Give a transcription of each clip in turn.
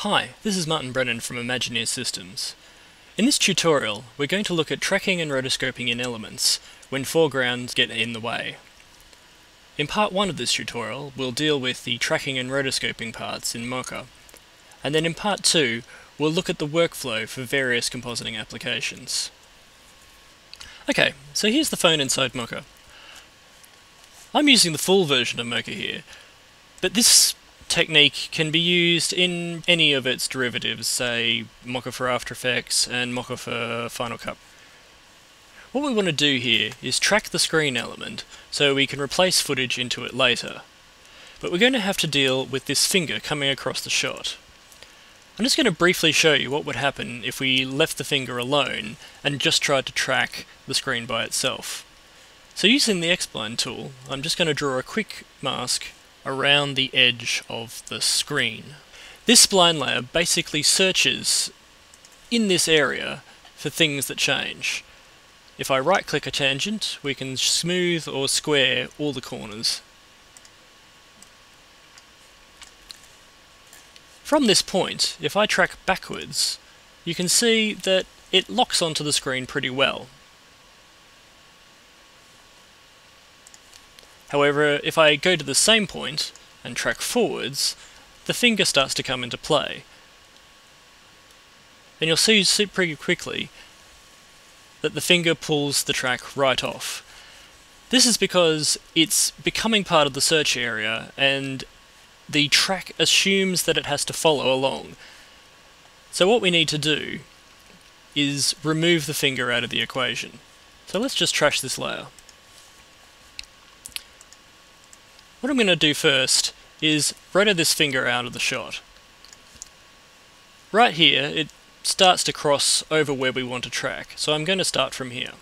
Hi, this is Martin Brennand from Imagineer Systems. In this tutorial, we're going to look at tracking and rotoscoping in elements when foregrounds get in the way. In part 1 of this tutorial, we'll deal with the tracking and rotoscoping parts in Mocha, and then in part 2, we'll look at the workflow for various compositing applications. Okay, so here's the phone inside Mocha. I'm using the full version of Mocha here, but this technique can be used in any of its derivatives, say Mocha for After Effects and Mocha for Final Cut. What we want to do here is track the screen element so we can replace footage into it later. But we're going to have to deal with this finger coming across the shot. I'm just going to briefly show you what would happen if we left the finger alone and just tried to track the screen by itself. So using the X-Spline tool, I'm just going to draw a quick mask around the edge of the screen. This spline layer basically searches in this area for things that change. If I right click a tangent, we can smooth or square all the corners. From this point, if I track backwards, you can see that it locks onto the screen pretty well. However, if I go to the same point and track forwards, the finger starts to come into play. And you'll see pretty quickly that the finger pulls the track right off. This is because it's becoming part of the search area and the track assumes that it has to follow along. So what we need to do is remove the finger out of the equation. So let's just trash this layer. What I'm going to do first is rotate this finger out of the shot. Right here, it starts to cross over where we want to track, so I'm going to start from here.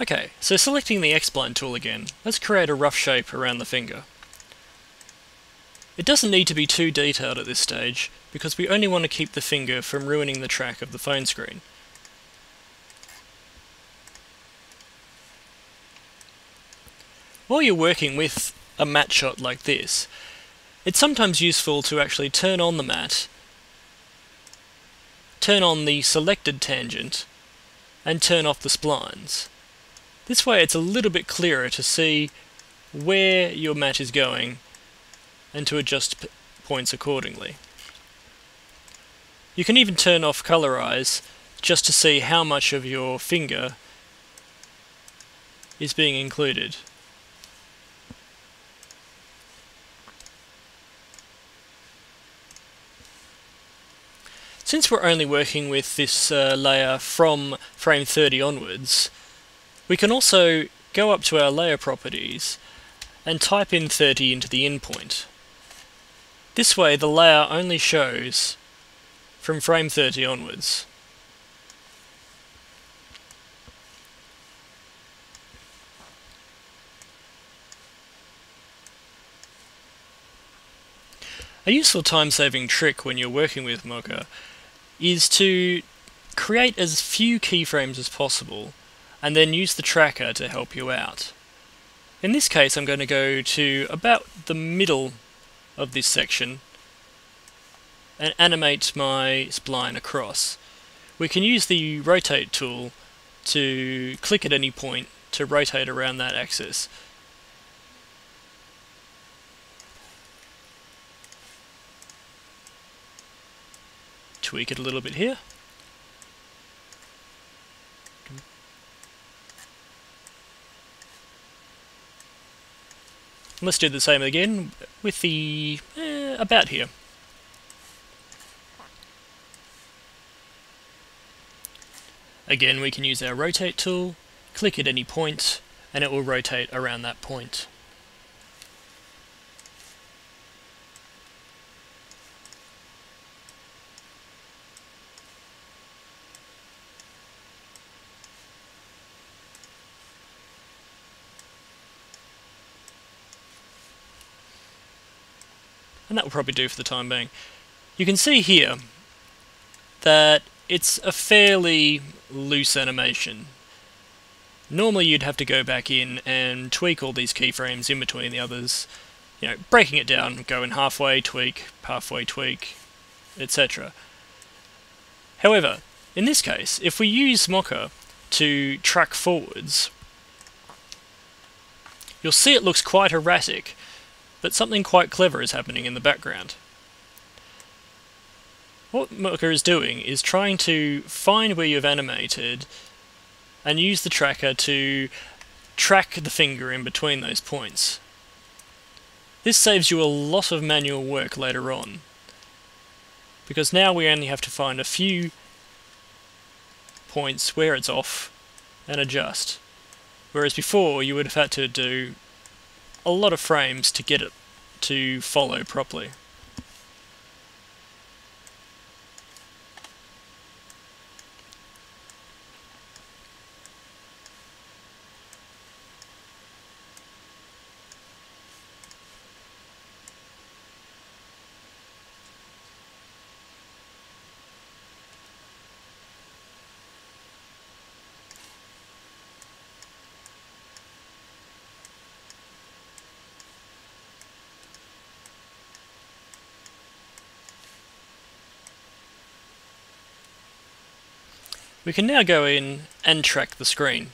Okay, so selecting the X-Spline tool again, let's create a rough shape around the finger. It doesn't need to be too detailed at this stage, because we only want to keep the finger from ruining the track of the phone screen. While you're working with a matte shot like this, it's sometimes useful to actually turn on the matte, turn on the selected tangent, and turn off the splines. This way it's a little bit clearer to see where your matte is going and to adjust points accordingly. You can even turn off colorize just to see how much of your finger is being included. Since we're only working with this uh, layer from frame 30 onwards, we can also go up to our layer properties and type in 30 into the in point. This way the layer only shows from frame 30 onwards. A useful time-saving trick when you're working with Mocha is to create as few keyframes as possible and then use the tracker to help you out. In this case I'm going to go to about the middle of this section and animate my spline across. We can use the rotate tool to click at any point to rotate around that axis. Tweak it a little bit here. Let's do the same again with the eh, about here. Again, we can use our rotate tool, click at any point, and it will rotate around that point. And that will probably do for the time being. You can see here that it's a fairly loose animation. Normally you'd have to go back in and tweak all these keyframes in between the others you know, breaking it down, going halfway, tweak, halfway, tweak, etc. However, in this case, if we use Mocha to track forwards, you'll see it looks quite erratic, but something quite clever is happening in the background. What Mocha is doing is trying to find where you've animated and use the tracker to track the finger in between those points. This saves you a lot of manual work later on, because now we only have to find a few points where it's off and adjust. Whereas before you would have had to do a lot of frames to get it to follow properly. We can now go in and track the screen.